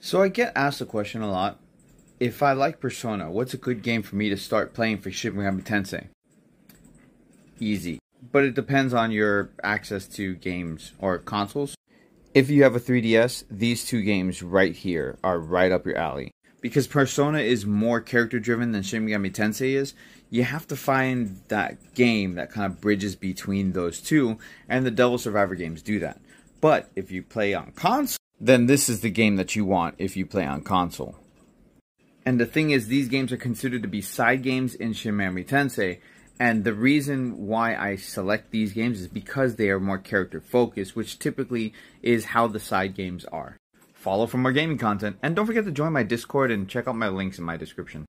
So I get asked the question a lot. If I like Persona, what's a good game for me to start playing for Shin Megami Tensei? Easy. But it depends on your access to games or consoles. If you have a 3DS, these two games right here are right up your alley. Because Persona is more character driven than Shin Megami Tensei is, you have to find that game that kind of bridges between those two, and the Devil Survivor games do that. But if you play on console, then this is the game that you want if you play on console. And the thing is, these games are considered to be side games in Shin Megami Tensei, and the reason why I select these games is because they are more character focused, which typically is how the side games are. Follow for more gaming content, and don't forget to join my Discord and check out my links in my description.